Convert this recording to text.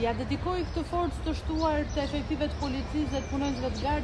ja dedikoj këtë forcë të shtuar të efektivëve të policisë dhe të punonjësve të gardës